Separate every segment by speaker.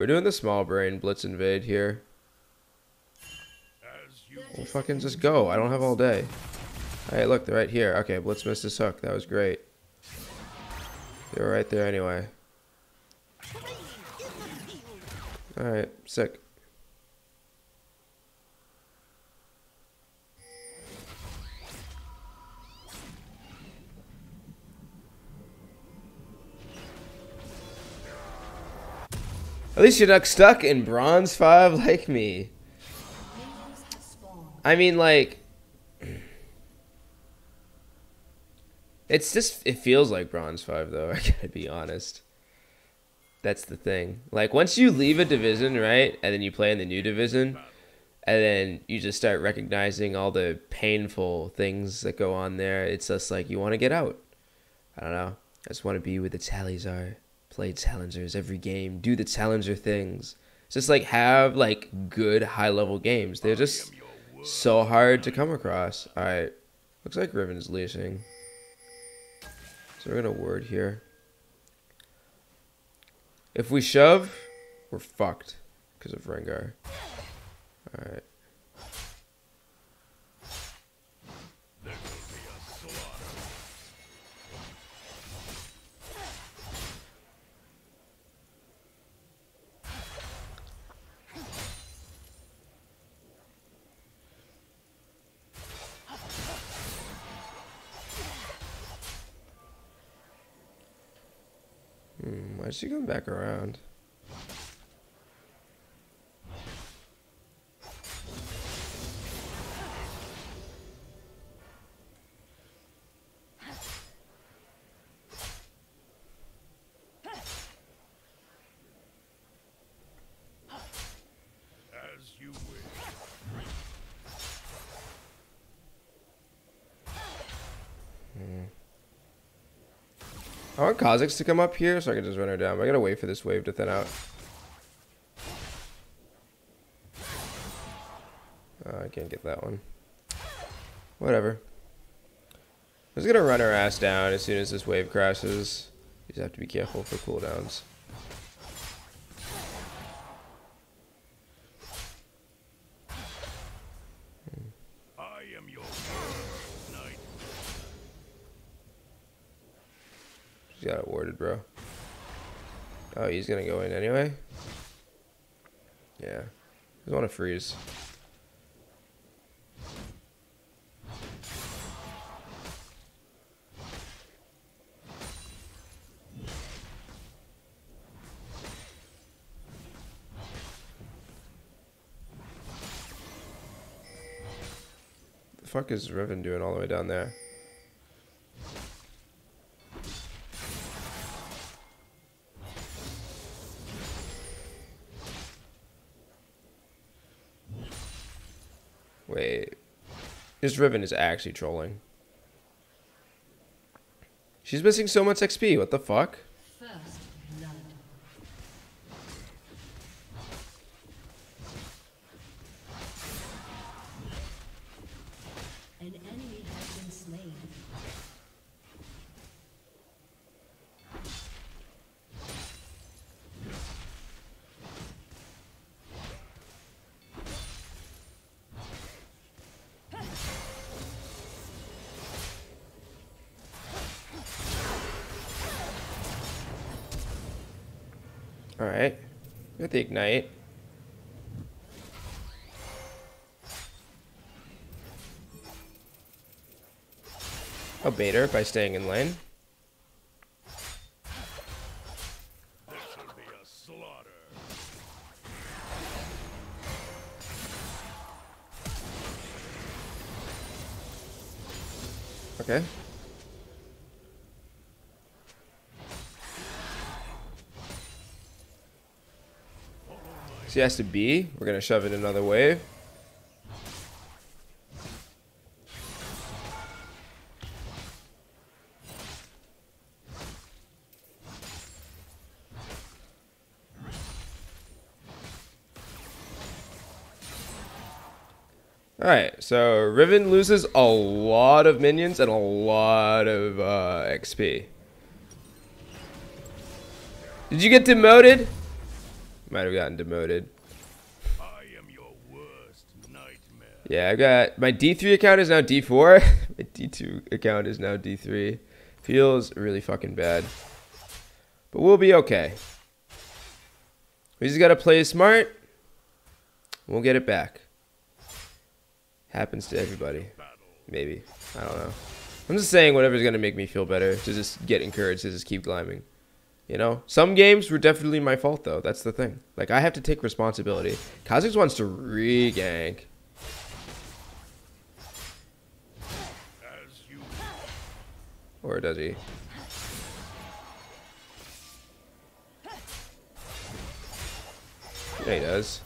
Speaker 1: We're doing the small brain blitz invade here. Fucking just go. I don't have all day. Hey, look, they're right here. Okay, blitz missed his hook. That was great. They were right there anyway. Alright, sick. At least you're not stuck in bronze 5 like me. I mean, like... It's just, it feels like bronze 5 though, I gotta be honest. That's the thing. Like, once you leave a division, right, and then you play in the new division, and then you just start recognizing all the painful things that go on there, it's just like you want to get out. I don't know. I just want to be where the tallies are play challengers every game, do the challenger things. Just like have like good high level games. They're just so hard to come across. Alright. Looks like Riven's leashing. So we're gonna ward here. If we shove, we're fucked because of Rengar. Alright. Hmm, is she going back around?
Speaker 2: Wish.
Speaker 1: I want Kha'Zix to come up here so I can just run her down. But I gotta wait for this wave to thin out. Uh, I can't get that one. Whatever. I'm just gonna run her ass down as soon as this wave crashes. You just have to be careful for cooldowns.
Speaker 2: I am your worst knight.
Speaker 1: She's got it warded, bro. Oh, he's gonna go in anyway? Yeah. He's want to freeze. The fuck is Riven doing all the way down there? This Riven is actually trolling. She's missing so much XP. What the fuck? Alright. Got the Ignite. I'll bait her by staying in lane. Okay. She has to be. We're gonna shove in another wave. Alright, so Riven loses a lot of minions and a lot of uh, XP. Did you get demoted? Might have gotten demoted.
Speaker 2: I am your worst nightmare.
Speaker 1: Yeah, I got my D3 account is now D4. my D2 account is now D3. Feels really fucking bad. But we'll be okay. We just gotta play smart. We'll get it back. Happens to everybody. Maybe. I don't know. I'm just saying whatever's gonna make me feel better to just get encouraged to just keep climbing. You know, some games were definitely my fault though. That's the thing. Like I have to take responsibility. Kha'Zix wants to re-gank. Or does he? Yeah, he does.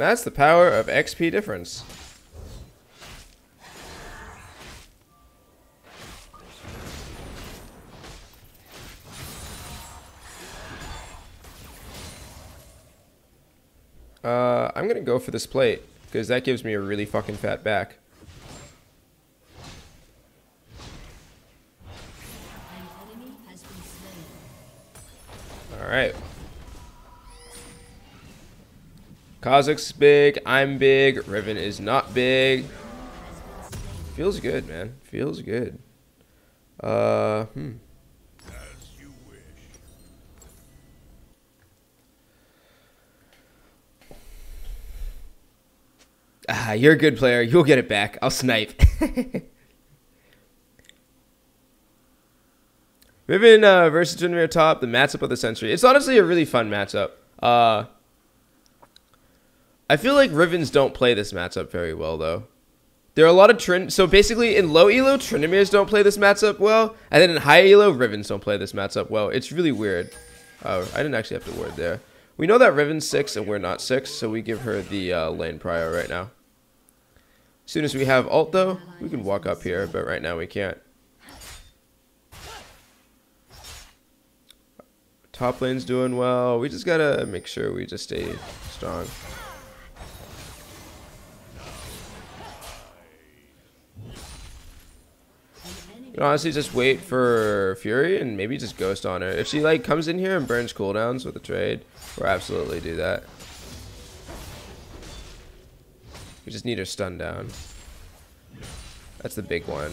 Speaker 1: That's the power of XP difference. Uh, I'm gonna go for this plate because that gives me a really fucking fat back.
Speaker 3: An
Speaker 1: Kha'Zix's big. I'm big. Riven is not big. Feels good, man. Feels good. Uh, hmm. Ah, you're a good player. You'll get it back. I'll snipe. Riven uh, versus Tryndamere top, the matchup of the century. It's honestly a really fun matchup. Uh, I feel like Rivens don't play this matchup very well, though. There are a lot of Trin. So basically, in low elo, Tryndameres don't play this matchup well, and then in high elo, Rivens don't play this matchup well. It's really weird. Oh, I didn't actually have to ward there. We know that Riven's six and we're not six, so we give her the uh, lane prior right now. As soon as we have ult, though, we can walk up here, but right now we can't. Top lane's doing well. We just gotta make sure we just stay strong. You honestly, just wait for Fury and maybe just ghost on her. If she like comes in here and burns cooldowns with a trade, we'll absolutely do that. We just need her stun down. That's the big one.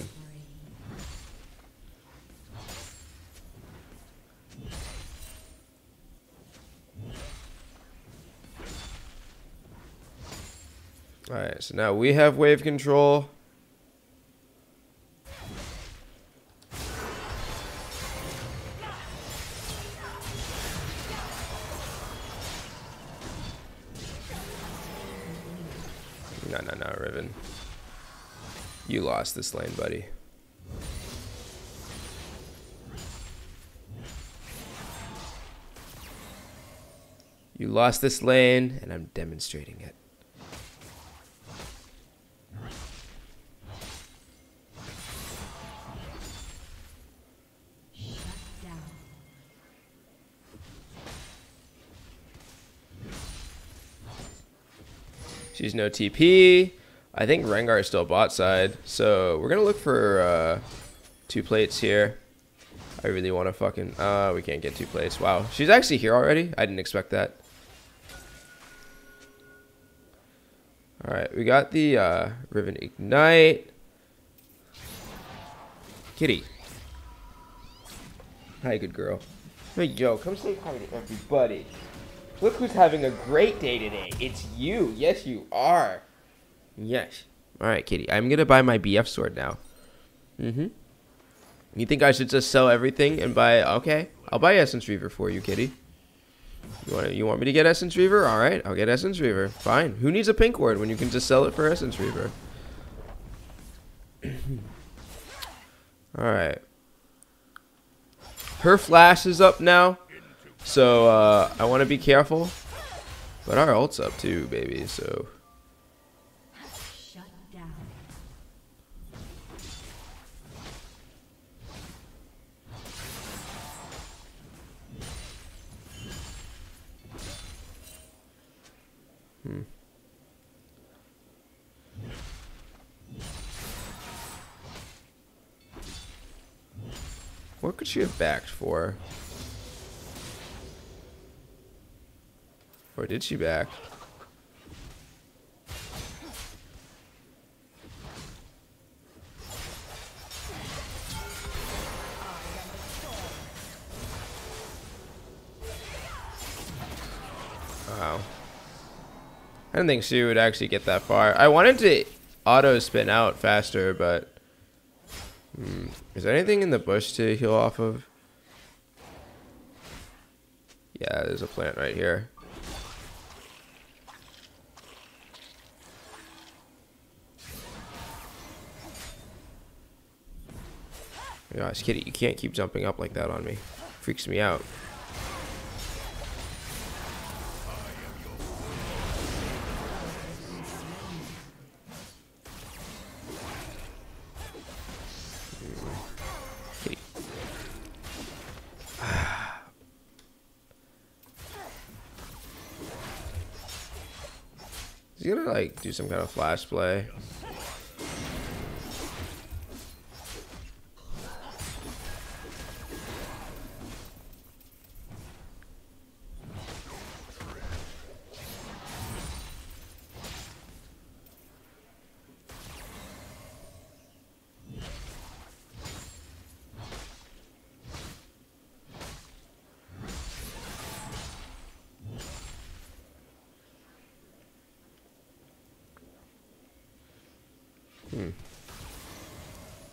Speaker 1: Alright, so now we have wave control. Lost this lane, buddy. You lost this lane, and I'm demonstrating it. She's no TP. I think Rengar is still bot side. So we're gonna look for uh, two plates here. I really want to fucking. Uh, we can't get two plates. Wow, she's actually here already. I didn't expect that. All right, we got the uh, Riven Ignite. Kitty. Hi, good girl. Hey, yo, come say hi to everybody. Look who's having a great day today. It's you. Yes, you are. Yes. All right, Kitty. I'm gonna buy my BF sword now. Mm-hmm. You think I should just sell everything and buy? Okay, I'll buy Essence Reaver for you, Kitty. You want you want me to get Essence Reaver? All right, I'll get Essence Reaver. Fine. Who needs a pink ward when you can just sell it for Essence Reaver? All right. Her flash is up now, so uh, I want to be careful. But our ult's up too, baby. So
Speaker 3: Hmm.
Speaker 1: What could she have backed for? Or did she back? I didn't think she would actually get that far. I wanted to auto spin out faster, but hmm, is there anything in the bush to heal off of? Yeah, there's a plant right here. Gosh, kitty, you can't keep jumping up like that on me. Freaks me out. Some kind of flash play?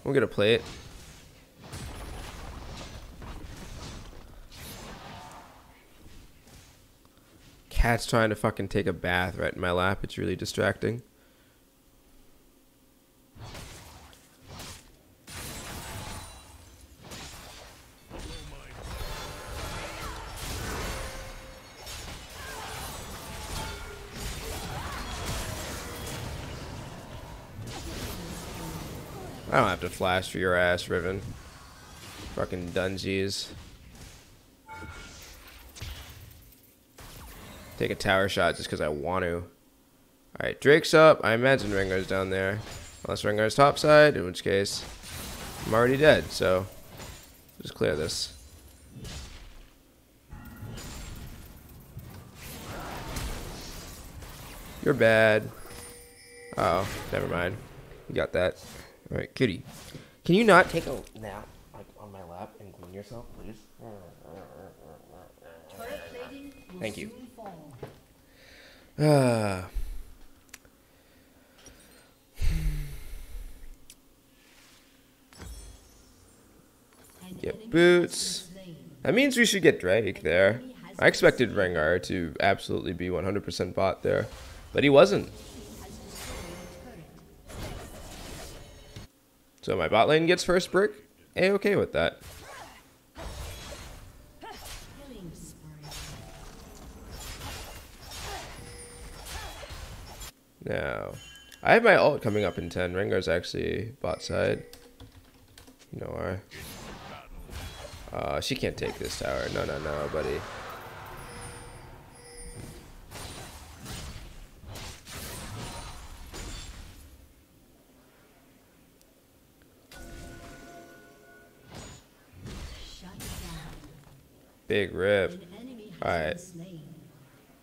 Speaker 1: We're gonna play it. Cat's trying to fucking take a bath right in my lap. It's really distracting. I don't have to flash for your ass, Riven. Fucking dungeons. Take a tower shot just because I want to. Alright, Drake's up. I imagine Rengar's down there. Unless Rengar's topside, in which case I'm already dead, so just clear this. You're bad. Oh, never mind. You got that. All right, kitty. Can you not take a nap like on my lap and clean yourself, please?
Speaker 3: Turret plating will
Speaker 1: Thank you.
Speaker 3: soon fall.
Speaker 1: Ah. Get boots.
Speaker 3: has been slain.
Speaker 1: That means we should get Drake there. I expected Rengar to absolutely be 100% bot there, but he wasn't. So my bot lane gets first brick. A okay with that. Now, I have my ult coming up in 10. Rengar's actually bot side. You know why? Uh, she can't take this tower. No, no, no, buddy. Big rip.
Speaker 3: An enemy has
Speaker 1: Alright.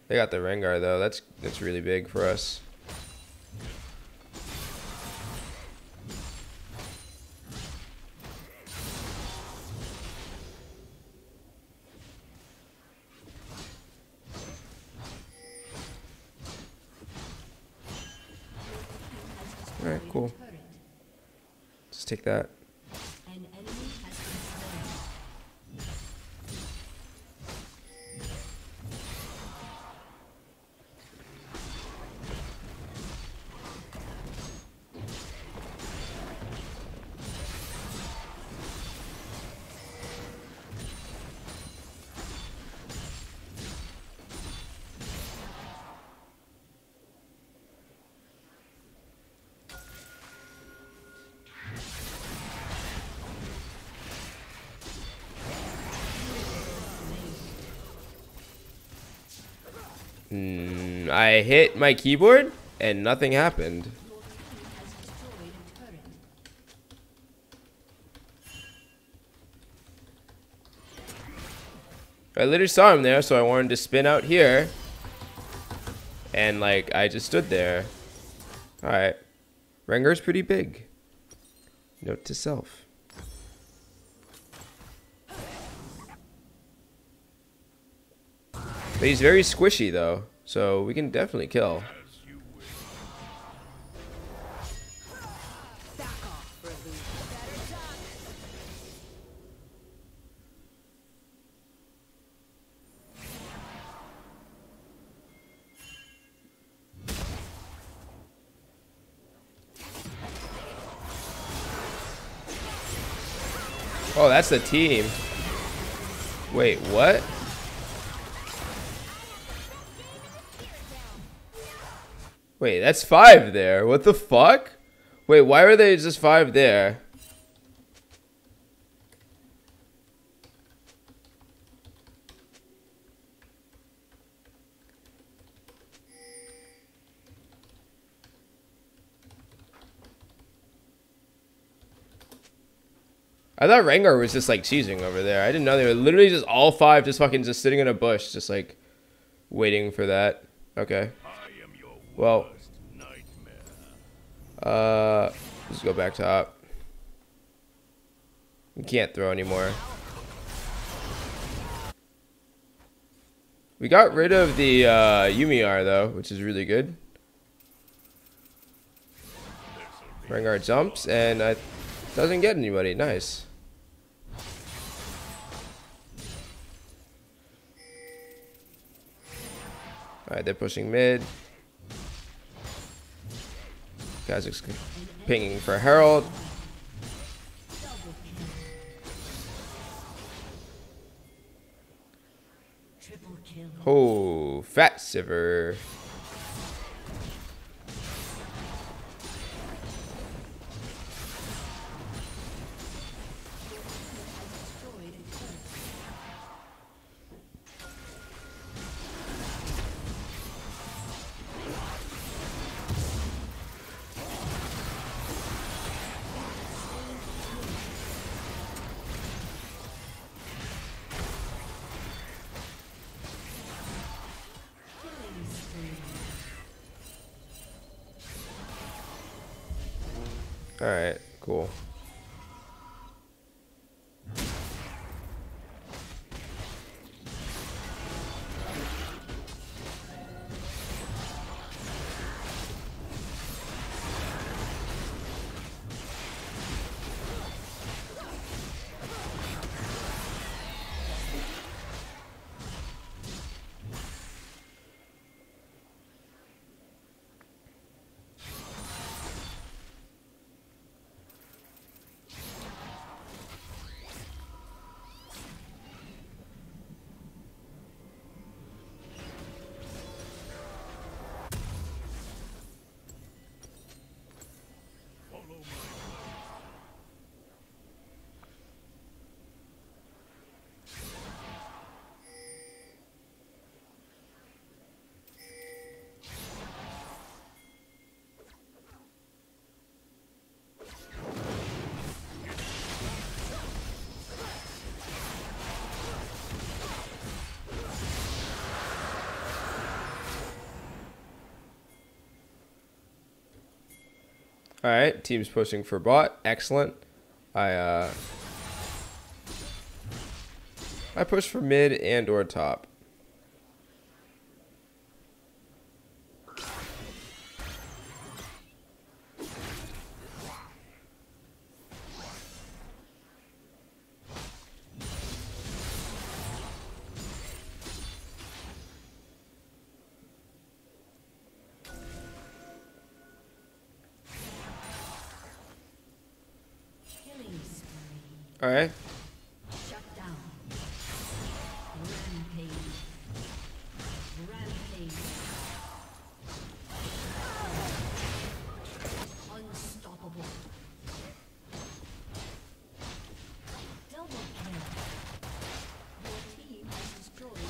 Speaker 1: They got the Rengar though. That's that's really big for us. All right, cool. Just take that. Mm, I hit my keyboard and nothing happened. I literally saw him there, so I wanted to spin out here. And like I just stood there. Alright. Rengar's pretty big. Note to self. But he's very squishy though, so we can definitely kill. Oh, that's the team. Wait, what? Wait, that's five there. What the fuck? Wait, why are they just five there? I thought Rengar was just like cheesing over there. I didn't know they were literally just all five just fucking just sitting in a bush, just like waiting for that. Okay.
Speaker 2: I
Speaker 1: Well- Uh, let's go back top. We can't throw anymore. We got rid of the uh, Yumiar though, which is really good. Rengar jumps and uh, doesn't get anybody. Nice. All right, they're pushing mid. Kha'Zix pinging for Herald. Oh, Fat Sivir. All right, cool. All right, team's pushing for bot. Excellent. I uh I push for mid and or top.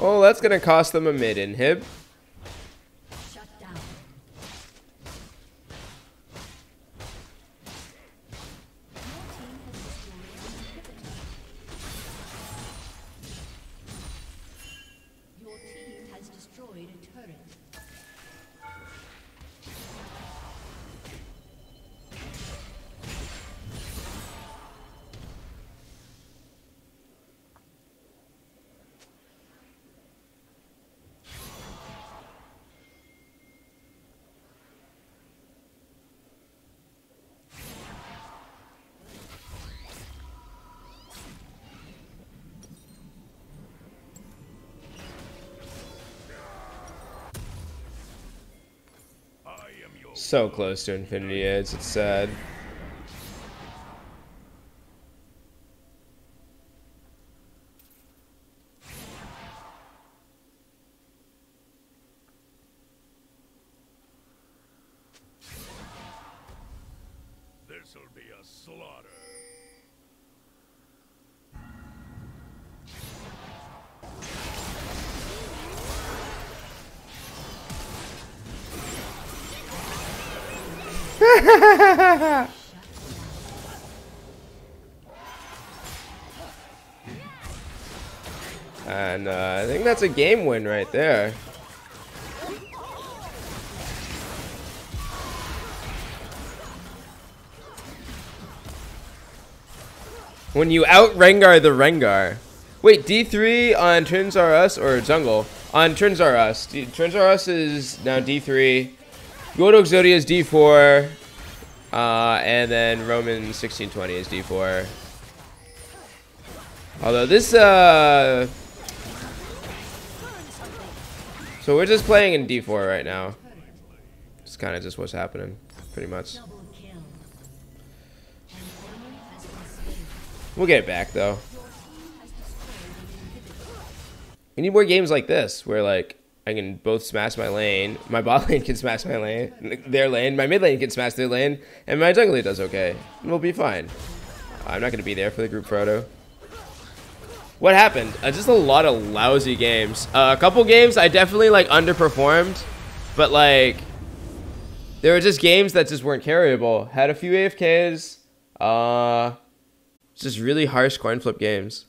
Speaker 1: Oh, that's gonna cost them a mid inhib. So close to Infinity Edge. It's sad. And uh, I think that's a game win right there. When you out Rengar the Rengar. Wait, D3 on Turns R Us or Jungle? On Turns R Us. D- Turns R Us is now D3. Gold Exodia is D4. Uh, and then Roman 1620 is D4. Although this, uh... So we're just playing in D4 right now. It's kind of just what's happening, pretty much. We'll get it back, though. We need more games like this, where, like, I can both smash my lane, my bot lane can smash my lane, their lane, my mid lane can smash their lane, and my jungle lane does okay. We'll be fine. I'm not to be there for the group photo. What happened? Uh, just a lot of lousy games. Uh, a couple games I definitely like underperformed, but like there were just games that just weren't carryable. Had a few AFKs. Uh, just really harsh coin flip games.